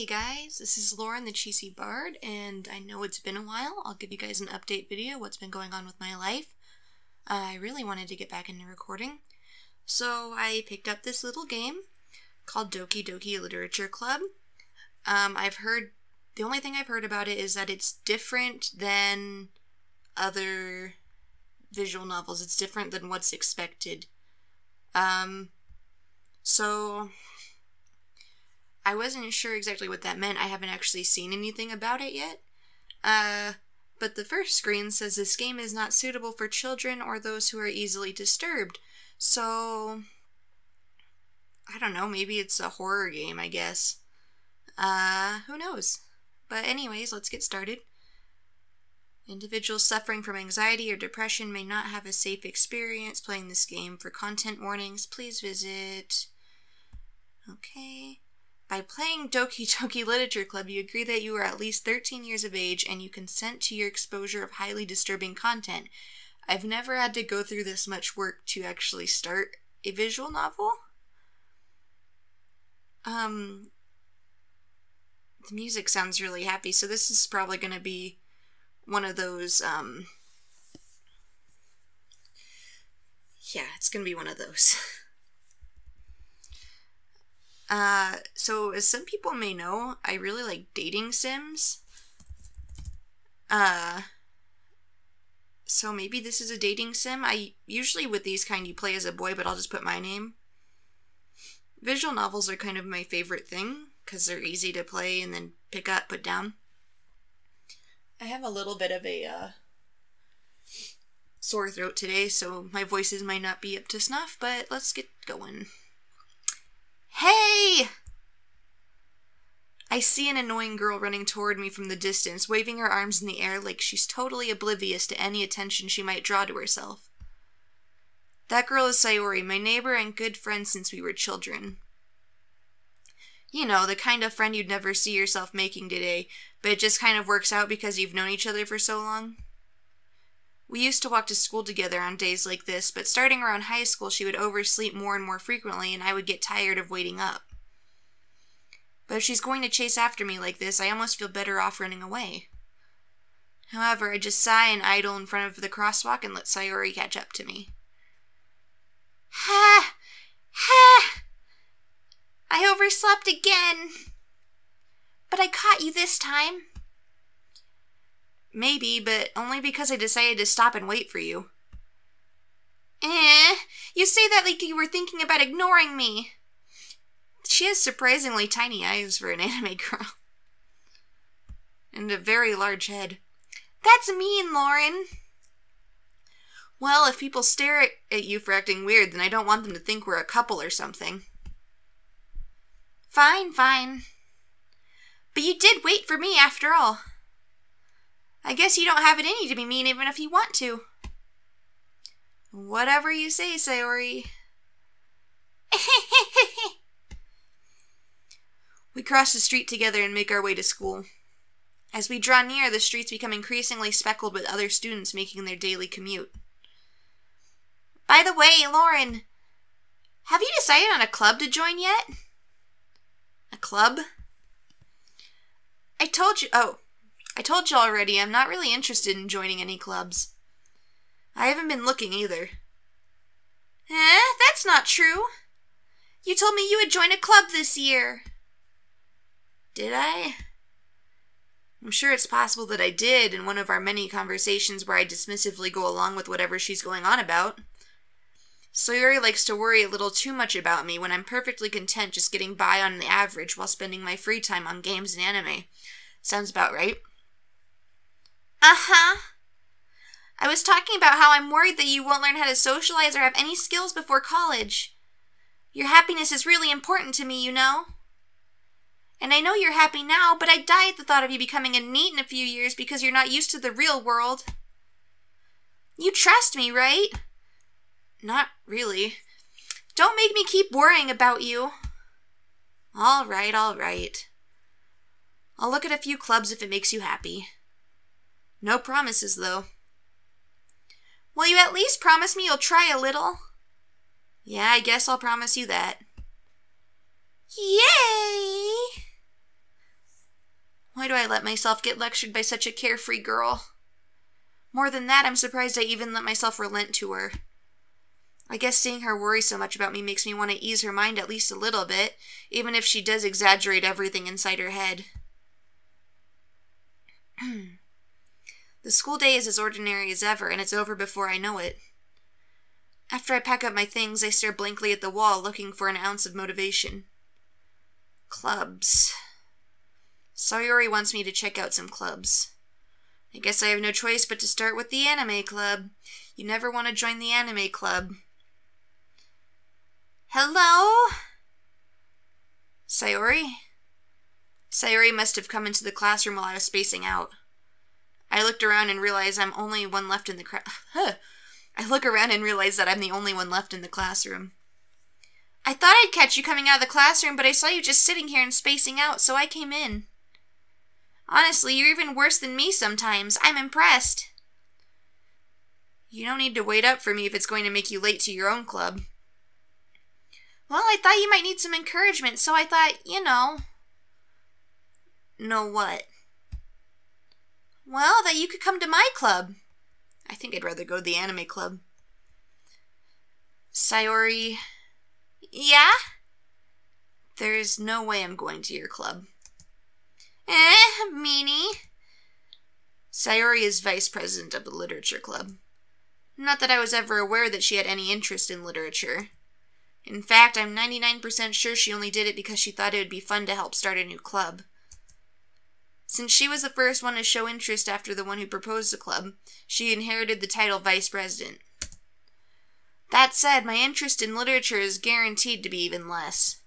Hey guys, this is Lauren the Cheesy Bard, and I know it's been a while. I'll give you guys an update video what's been going on with my life. I really wanted to get back into recording, so I picked up this little game called Doki Doki Literature Club. Um, I've heard the only thing I've heard about it is that it's different than other visual novels. It's different than what's expected. Um, so I wasn't sure exactly what that meant. I haven't actually seen anything about it yet. Uh, but the first screen says this game is not suitable for children or those who are easily disturbed. So, I don't know, maybe it's a horror game, I guess. Uh, who knows? But, anyways, let's get started. Individuals suffering from anxiety or depression may not have a safe experience playing this game. For content warnings, please visit. Okay. By playing Doki Doki Literature Club, you agree that you are at least 13 years of age and you consent to your exposure of highly disturbing content. I've never had to go through this much work to actually start a visual novel. Um, the music sounds really happy, so this is probably going to be one of those, um, yeah, it's going to be one of those. Uh, so as some people may know, I really like dating sims. Uh, so maybe this is a dating sim. I usually with these kind you play as a boy, but I'll just put my name. Visual novels are kind of my favorite thing because they're easy to play and then pick up, put down. I have a little bit of a uh, sore throat today, so my voices might not be up to snuff, but let's get going. Hey! I see an annoying girl running toward me from the distance, waving her arms in the air like she's totally oblivious to any attention she might draw to herself. That girl is Sayori, my neighbor and good friend since we were children. You know, the kind of friend you'd never see yourself making today, but it just kind of works out because you've known each other for so long. We used to walk to school together on days like this, but starting around high school, she would oversleep more and more frequently, and I would get tired of waiting up. But if she's going to chase after me like this, I almost feel better off running away. However, I just sigh and idle in front of the crosswalk and let Sayori catch up to me. Ha! Ha! I overslept again! But I caught you this time. Maybe, but only because I decided to stop and wait for you. Eh, you say that like you were thinking about ignoring me. She has surprisingly tiny eyes for an anime girl. And a very large head. That's mean, Lauren. Well, if people stare at you for acting weird, then I don't want them to think we're a couple or something. Fine, fine. But you did wait for me after all. I guess you don't have it in you to be mean even if you want to. Whatever you say, Sayori. we cross the street together and make our way to school. As we draw near, the streets become increasingly speckled with other students making their daily commute. By the way, Lauren, have you decided on a club to join yet? A club? I told you. Oh, I told you already, I'm not really interested in joining any clubs. I haven't been looking either. Eh, that's not true. You told me you would join a club this year. Did I? I'm sure it's possible that I did in one of our many conversations where I dismissively go along with whatever she's going on about. Sayori likes to worry a little too much about me when I'm perfectly content just getting by on the average while spending my free time on games and anime. Sounds about right. Uh huh. I was talking about how I'm worried that you won't learn how to socialize or have any skills before college. Your happiness is really important to me, you know. And I know you're happy now, but I'd die at the thought of you becoming a NEET in a few years because you're not used to the real world. You trust me, right? Not really. Don't make me keep worrying about you. All right, all right. I'll look at a few clubs if it makes you happy. No promises, though. Will you at least promise me you'll try a little? Yeah, I guess I'll promise you that. Yay! Why do I let myself get lectured by such a carefree girl? More than that, I'm surprised I even let myself relent to her. I guess seeing her worry so much about me makes me want to ease her mind at least a little bit, even if she does exaggerate everything inside her head. the school day is as ordinary as ever, and it's over before I know it. After I pack up my things, I stare blankly at the wall, looking for an ounce of motivation. Clubs. Sayori wants me to check out some clubs. I guess I have no choice but to start with the anime club. You never want to join the anime club. Hello? Sayori? Sayori must have come into the classroom while I was spacing out. I looked around and realized I'm only one left in the crowd. Huh. I look around and realize that I'm the only one left in the classroom. I thought I'd catch you coming out of the classroom, but I saw you just sitting here and spacing out, so I came in. Honestly, you're even worse than me sometimes. I'm impressed. You don't need to wait up for me if it's going to make you late to your own club. Well, I thought you might need some encouragement, so I thought, you know. Know what? Well, that you could come to my club. I think I'd rather go to the anime club. Sayori. Yeah? There's no way I'm going to your club. Eh, meanie. Sayori is vice president of the literature club. Not that I was ever aware that she had any interest in literature. In fact, I'm 99% sure she only did it because she thought it would be fun to help start a new club. Since she was the first one to show interest after the one who proposed the club, she inherited the title vice president. That said, my interest in literature is guaranteed to be even less.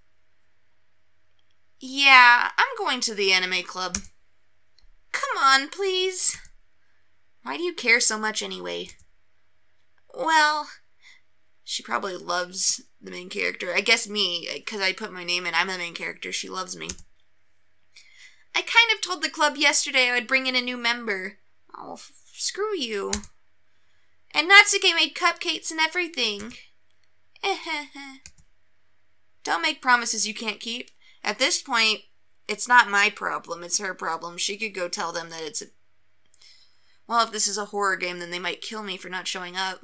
Yeah, I'm going to the anime club. Come on, please. Why do you care so much anyway? Well, she probably loves the main character. I guess me, because I put my name in, I'm the main character. She loves me. I kind of told the club yesterday I would bring in a new member. Oh, screw you. And Natsuki made cupcakes and everything. Don't make promises you can't keep. At this point, it's not my problem, it's her problem. She could go tell them that it's a. Well, if this is a horror game, then they might kill me for not showing up.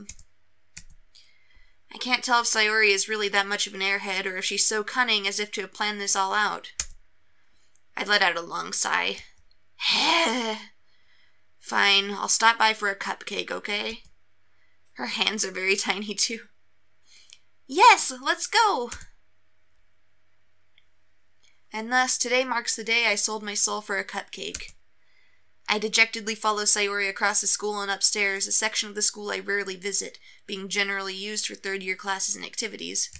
I can't tell if Sayori is really that much of an airhead or if she's so cunning as if to have planned this all out. I let out a long sigh. Fine, I'll stop by for a cupcake, okay? Her hands are very tiny, too. Yes, let's go! And thus, today marks the day I sold my soul for a cupcake. I dejectedly follow Sayori across the school and upstairs, a section of the school I rarely visit, being generally used for third year classes and activities.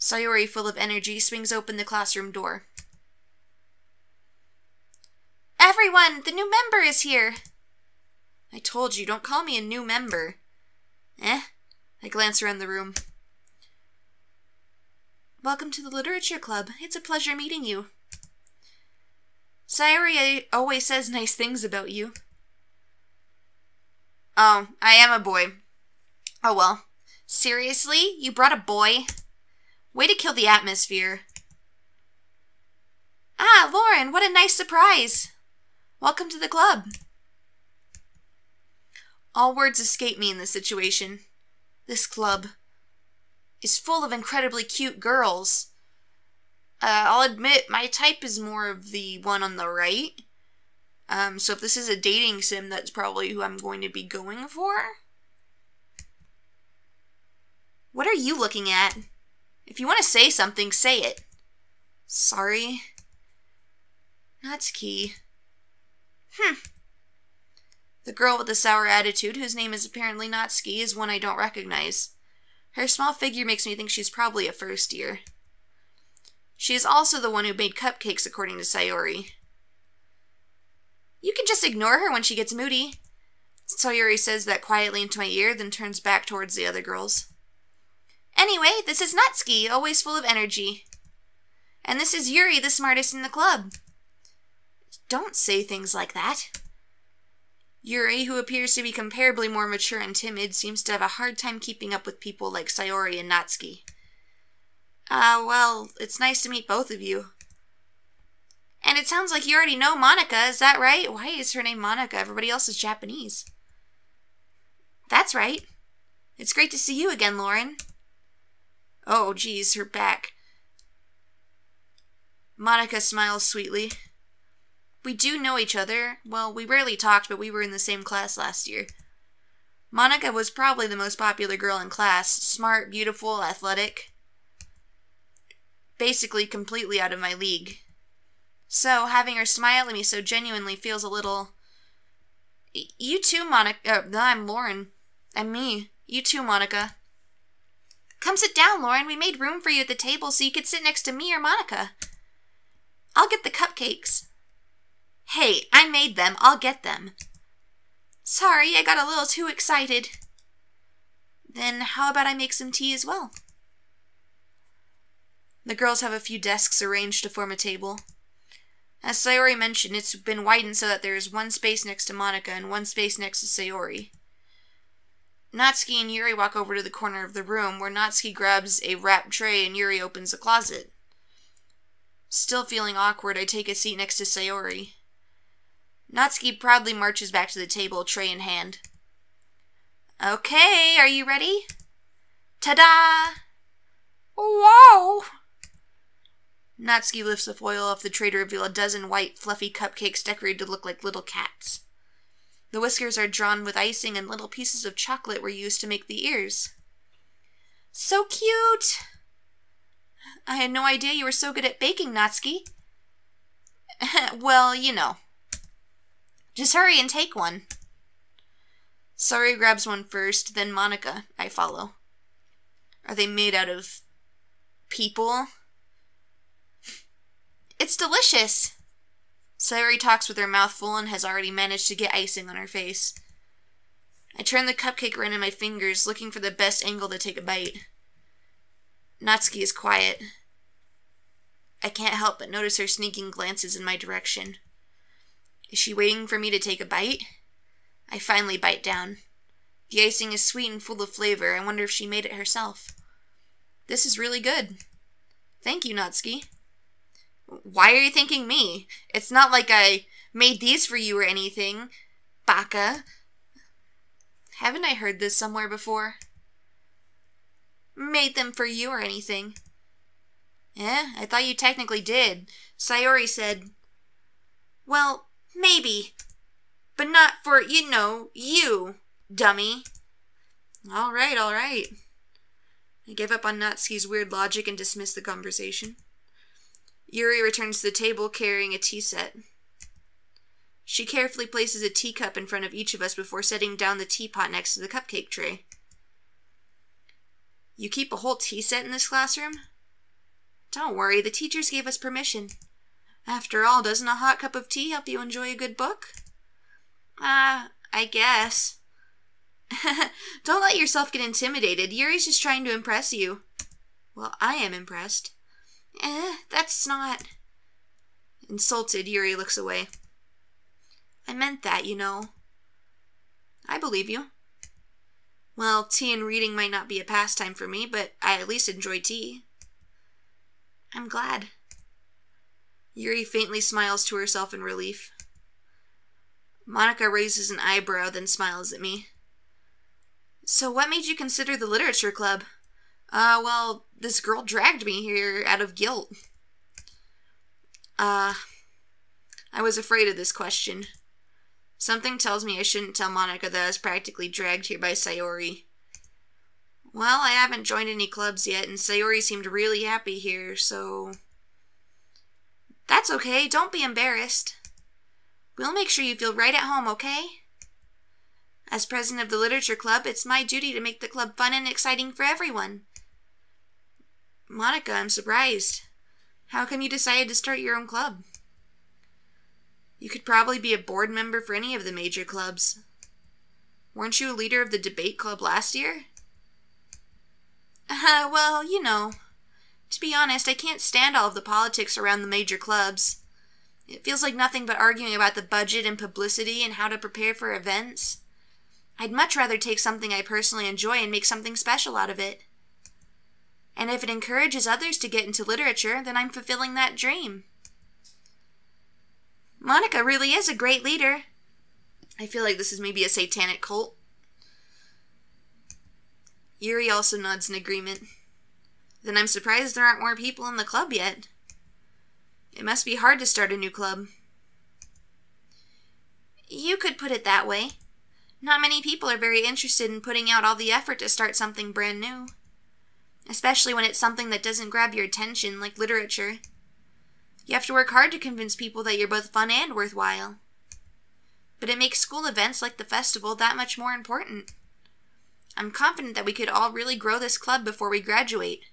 Sayori, full of energy, swings open the classroom door. Everyone, the new member is here! I told you, don't call me a new member. Eh? I glance around the room. Welcome to the Literature Club. It's a pleasure meeting you. Sayori always says nice things about you. Oh, I am a boy. Oh well. Seriously? You brought a boy? Way to kill the atmosphere. Ah, Lauren, what a nice surprise. Welcome to the club. All words escape me in this situation. This club is full of incredibly cute girls. Uh, I'll admit my type is more of the one on the right. Um, so if this is a dating sim, that's probably who I'm going to be going for. What are you looking at? If you want to say something, say it. Sorry. Natsuki. Hmm. The girl with the sour attitude, whose name is apparently Natsuki, is one I don't recognize. Her small figure makes me think she's probably a first year. She is also the one who made cupcakes, according to Sayori. You can just ignore her when she gets moody. Sayori says that quietly into my ear, then turns back towards the other girls. Anyway, this is Natsuki, always full of energy. And this is Yuri, the smartest in the club. Don't say things like that. Yuri, who appears to be comparably more mature and timid, seems to have a hard time keeping up with people like Sayori and Natsuki. Ah, uh, well, it's nice to meet both of you. And it sounds like you already know Monika, is that right? Why is her name Monika? Everybody else is Japanese. That's right. It's great to see you again, Lauren. Oh, geez, her back. Monika smiles sweetly. We do know each other. Well, we rarely talked, but we were in the same class last year. Monika was probably the most popular girl in class smart, beautiful, athletic. Basically, completely out of my league. So, having her smile at me so genuinely feels a little. You too, Monika. Uh, I'm Lauren. And me. You too, Monika. Come sit down, Lauren. We made room for you at the table so you could sit next to me or Monika. I'll get the cupcakes. Hey, I made them. I'll get them. Sorry, I got a little too excited. Then how about I make some tea as well? The girls have a few desks arranged to form a table. As Sayori mentioned, it's been widened so that there is one space next to Monika and one space next to Sayori. Natsuki and Yuri walk over to the corner of the room where Natsuki grabs a wrapped tray and Yuri opens a closet. Still feeling awkward, I take a seat next to Sayori. Natsuki proudly marches back to the table, tray in hand. Okay, are you ready? Ta-da! Wow! Natsuki lifts the foil off the tray to reveal a dozen white, fluffy cupcakes decorated to look like little cats. The whiskers are drawn with icing and little pieces of chocolate were used to make the ears. So cute! I had no idea you were so good at baking, Natsuki. well, you know. Just hurry and take one. Sayori grabs one first, then Monika. I follow. Are they made out of people? It's delicious. Sayori talks with her mouth full and has already managed to get icing on her face. I turn the cupcake around in my fingers, looking for the best angle to take a bite. Natsuki is quiet. I can't help but notice her sneaking glances in my direction. Is she waiting for me to take a bite? I finally bite down. The icing is sweet and full of flavor. I wonder if she made it herself. This is really good. Thank you, Natsuki. Why are you thanking me? It's not like I made these for you or anything. Baka. Haven't I heard this somewhere before? Made them for you or anything. Eh, I thought you technically did. Sayori said, Well, maybe. But not for, you know, you, dummy. All right, all right. I gave up on Natsuki's weird logic and dismissed the conversation. Yuri returns to the table carrying a tea set. She carefully places a teacup in front of each of us before setting down the teapot next to the cupcake tray. You keep a whole tea set in this classroom? Don't worry, the teachers gave us permission. After all, doesn't a hot cup of tea help you enjoy a good book? Ah, uh, I guess. Don't let yourself get intimidated. Yuri's just trying to impress you. Well, I am impressed. Eh, that's not. Insulted, Yuri looks away. I meant that, you know. I believe you. Well, tea and reading might not be a pastime for me, but I at least enjoy tea. I'm glad. Yuri faintly smiles to herself in relief. Monika raises an eyebrow, then smiles at me. So, what made you consider the literature club? Uh, well, this girl dragged me here out of guilt. Uh, I was afraid of this question. Something tells me I shouldn't tell Monika that I was practically dragged here by Sayori. Well, I haven't joined any clubs yet, and Sayori seemed really happy here, so. That's okay, don't be embarrassed. We'll make sure you feel right at home, okay? As president of the Literature Club, it's my duty to make the club fun and exciting for everyone. Monika, I'm surprised. How come you decided to start your own club? You could probably be a board member for any of the major clubs. Weren't you a leader of the debate club last year? Uh, well, you know. To be honest, I can't stand all of the politics around the major clubs. It feels like nothing but arguing about the budget and publicity and how to prepare for events. I'd much rather take something I personally enjoy and make something special out of it. And if it encourages others to get into literature, then I'm fulfilling that dream. Monika really is a great leader. I feel like this is maybe a satanic cult. Yuri also nods in agreement. Then I'm surprised there aren't more people in the club yet. It must be hard to start a new club. You could put it that way. Not many people are very interested in putting out all the effort to start something brand new. Especially when it's something that doesn't grab your attention, like literature. You have to work hard to convince people that you're both fun and worthwhile. But it makes school events like the festival that much more important. I'm confident that we could all really grow this club before we graduate.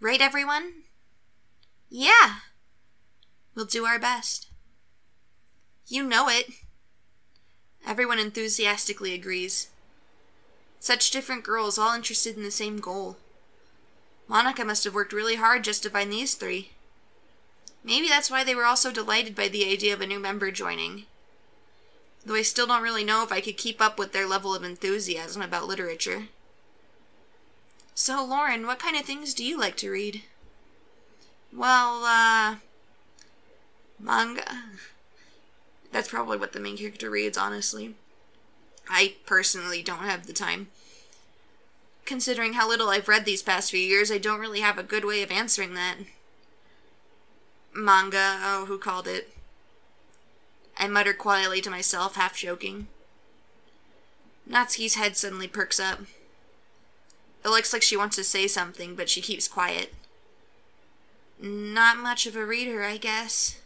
Right, everyone? Yeah. We'll do our best. You know it. Everyone enthusiastically agrees. Such different girls, all interested in the same goal. Monika must have worked really hard just to find these three. Maybe that's why they were all so delighted by the idea of a new member joining. Though I still don't really know if I could keep up with their level of enthusiasm about literature. So, Lauren, what kind of things do you like to read? Well, uh. manga. That's probably what the main character reads, honestly. I personally don't have the time. Considering how little I've read these past few years, I don't really have a good way of answering that. Manga, oh, who called it? I mutter quietly to myself, half joking. Natsuki's head suddenly perks up. It looks like she wants to say something, but she keeps quiet. Not much of a reader, I guess.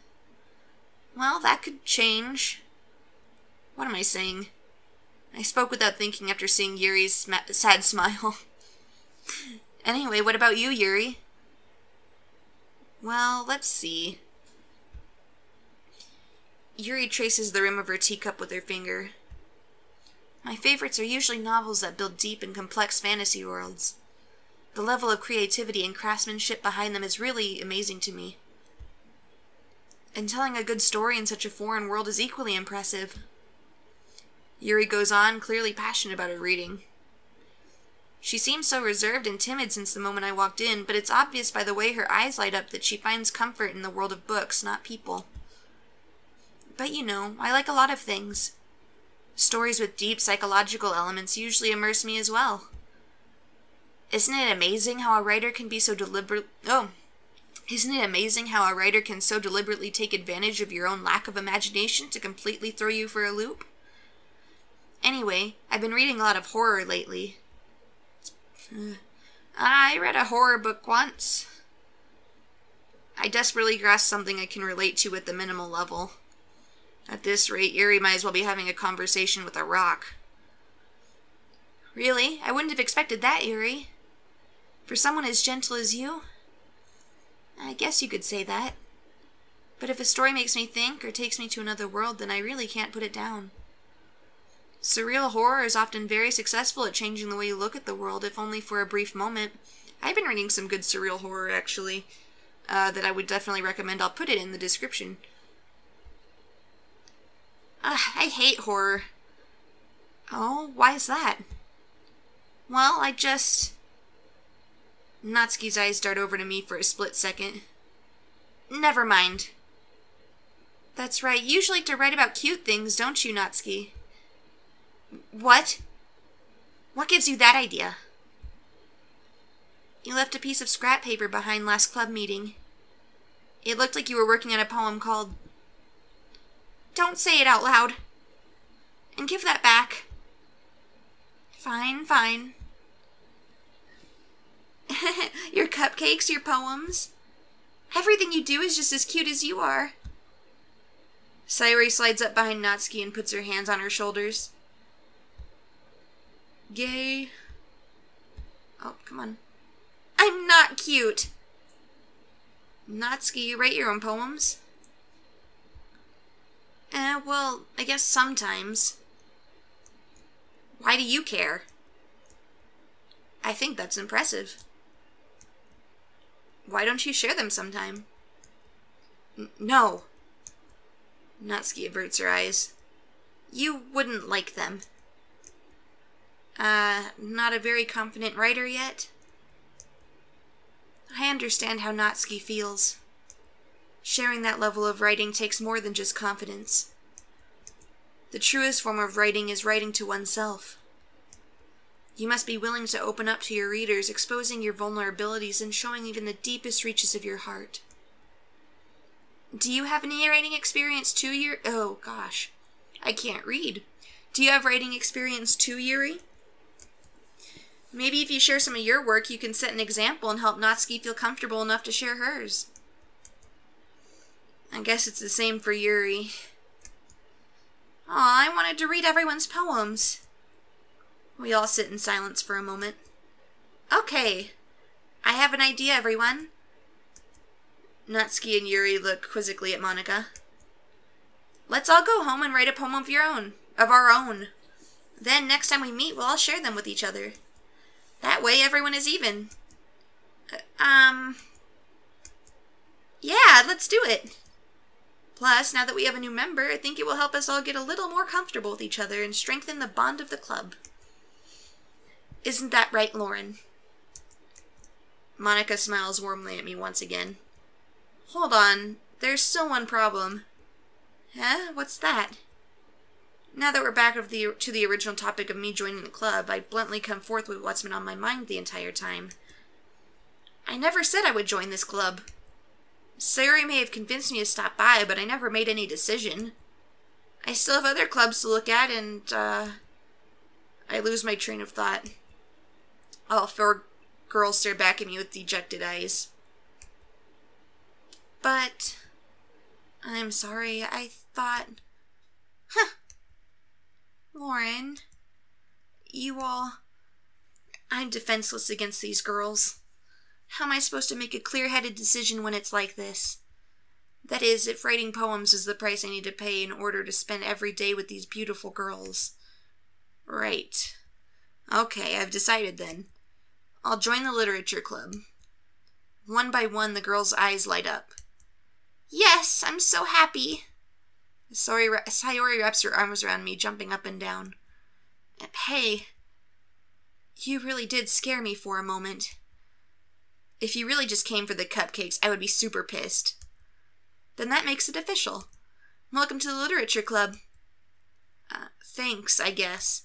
Well, that could change. What am I saying? I spoke without thinking after seeing Yuri's sad smile. anyway, what about you, Yuri? Well, let's see. Yuri traces the rim of her teacup with her finger. My favorites are usually novels that build deep and complex fantasy worlds. The level of creativity and craftsmanship behind them is really amazing to me. And telling a good story in such a foreign world is equally impressive. Yuri goes on, clearly passionate about her reading. She seems so reserved and timid since the moment I walked in, but it's obvious by the way her eyes light up that she finds comfort in the world of books, not people. But you know, I like a lot of things. Stories with deep psychological elements usually immerse me as well. Isn't it amazing how a writer can be so deliberate? Oh, isn't it amazing how a writer can so deliberately take advantage of your own lack of imagination to completely throw you for a loop? Anyway, I've been reading a lot of horror lately. Uh, I read a horror book once. I desperately grasp something I can relate to at the minimal level. At this rate, Yuri might as well be having a conversation with a rock. Really? I wouldn't have expected that, Yuri. For someone as gentle as you? I guess you could say that. But if a story makes me think or takes me to another world, then I really can't put it down. Surreal horror is often very successful at changing the way you look at the world, if only for a brief moment. I've been reading some good surreal horror, actually, uh, that I would definitely recommend. I'll put it in the description. Ugh, I hate horror. Oh, why is that? Well, I just. Natsuki's eyes dart over to me for a split second. Never mind. That's right, you usually like to write about cute things, don't you, Natsuki? What? What gives you that idea? You left a piece of scrap paper behind last club meeting. It looked like you were working on a poem called don't say it out loud. And give that back. Fine, fine. your cupcakes, your poems. Everything you do is just as cute as you are. Sayori slides up behind Natsuki and puts her hands on her shoulders. Gay. Oh, come on. I'm not cute. Natsuki, you write your own poems? Eh, well, I guess sometimes. Why do you care? I think that's impressive. Why don't you share them sometime? N no. Natsuki averts her eyes. You wouldn't like them. Uh, not a very confident writer yet? I understand how Natsuki feels. Sharing that level of writing takes more than just confidence. The truest form of writing is writing to oneself. You must be willing to open up to your readers, exposing your vulnerabilities and showing even the deepest reaches of your heart. Do you have any writing experience too, Yuri? Oh, gosh. I can't read. Do you have writing experience too, Yuri? Maybe if you share some of your work, you can set an example and help Natsuki feel comfortable enough to share hers. I guess it's the same for Yuri. Aw, I wanted to read everyone's poems. We all sit in silence for a moment. Okay, I have an idea, everyone. Natsuki and Yuri look quizzically at Monika. Let's all go home and write a poem of your own, of our own. Then next time we meet, we'll all share them with each other. That way everyone is even. Uh, um. Yeah, let's do it. Plus, now that we have a new member, I think it will help us all get a little more comfortable with each other and strengthen the bond of the club. Isn't that right, Lauren? Monika smiles warmly at me once again. Hold on, there's still one problem. Huh? What's that? Now that we're back the, to the original topic of me joining the club, I bluntly come forth with what's been on my mind the entire time. I never said I would join this club. Sayori may have convinced me to stop by, but I never made any decision. I still have other clubs to look at, and, uh, I lose my train of thought. All four girls stare back at me with dejected eyes. But, I'm sorry, I thought. Huh. Lauren, you all. I'm defenseless against these girls. How am I supposed to make a clear headed decision when it's like this? That is, if writing poems is the price I need to pay in order to spend every day with these beautiful girls. Right. Okay, I've decided then. I'll join the literature club. One by one, the girls' eyes light up. Yes, I'm so happy. Sayori, Sayori wraps her arms around me, jumping up and down. Hey, you really did scare me for a moment. If you really just came for the cupcakes, I would be super pissed. Then that makes it official. Welcome to the Literature Club. Uh, thanks, I guess.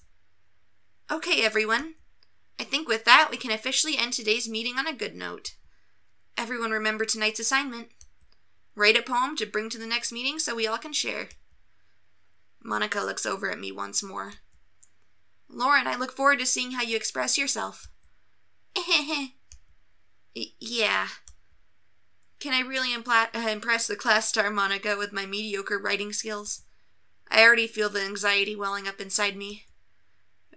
Okay, everyone. I think with that, we can officially end today's meeting on a good note. Everyone remember tonight's assignment. Write a poem to bring to the next meeting so we all can share. Monika looks over at me once more. Lauren, I look forward to seeing how you express yourself. yeah. Can I really uh, impress the class star Monika with my mediocre writing skills? I already feel the anxiety welling up inside me.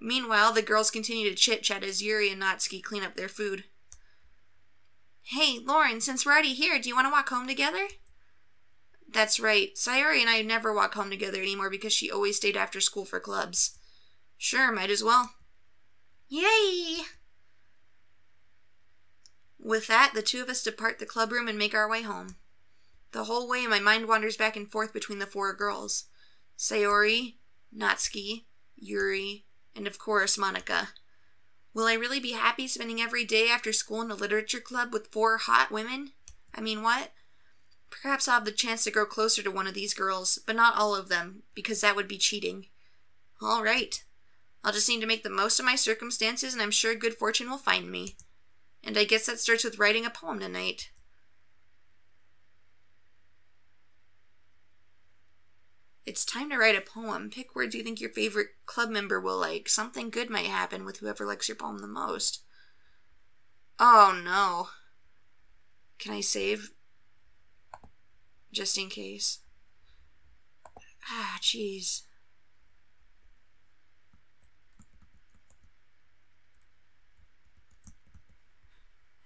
Meanwhile, the girls continue to chit chat as Yuri and Natsuki clean up their food. Hey, Lauren, since we're already here, do you want to walk home together? That's right. Sayori and I never walk home together anymore because she always stayed after school for clubs. Sure, might as well. Yay! With that, the two of us depart the clubroom and make our way home. The whole way, my mind wanders back and forth between the four girls Sayori, Natsuki, Yuri, and of course, Monika. Will I really be happy spending every day after school in a literature club with four hot women? I mean, what? Perhaps I'll have the chance to grow closer to one of these girls, but not all of them, because that would be cheating. All right. I'll just need to make the most of my circumstances, and I'm sure good fortune will find me. And I guess that starts with writing a poem tonight. It's time to write a poem. Pick words you think your favorite club member will like. Something good might happen with whoever likes your poem the most. Oh no. Can I save? Just in case. Ah, jeez.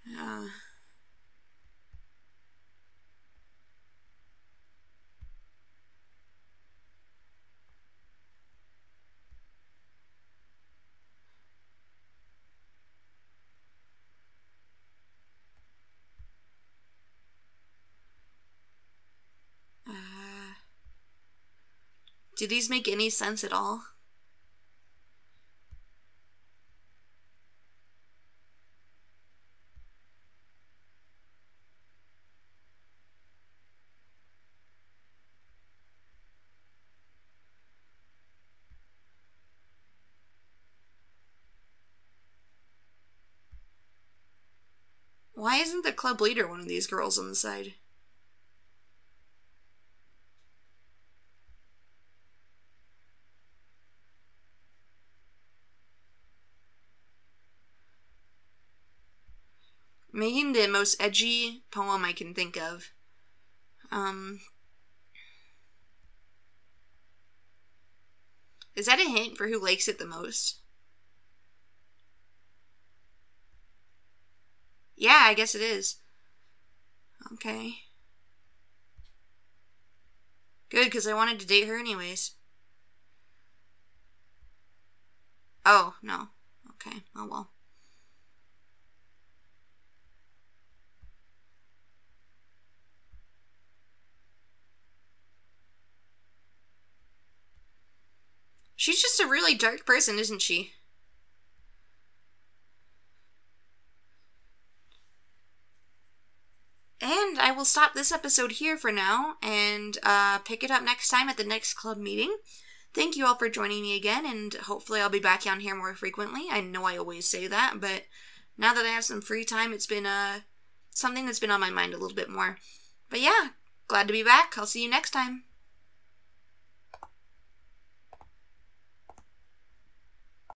Yeah. Uh, do these make any sense at all? Why isn't the club leader one of these girls on the side? Making the most edgy poem I can think of. Um, is that a hint for who likes it the most? Yeah, I guess it is. Okay. Good, because I wanted to date her anyways. Oh, no. Okay, oh well. She's just a really dark person, isn't she? And I will stop this episode here for now and uh, pick it up next time at the next club meeting. Thank you all for joining me again, and hopefully I'll be back on here more frequently. I know I always say that, but now that I have some free time, it's been uh, something that's been on my mind a little bit more. But yeah, glad to be back. I'll see you next time.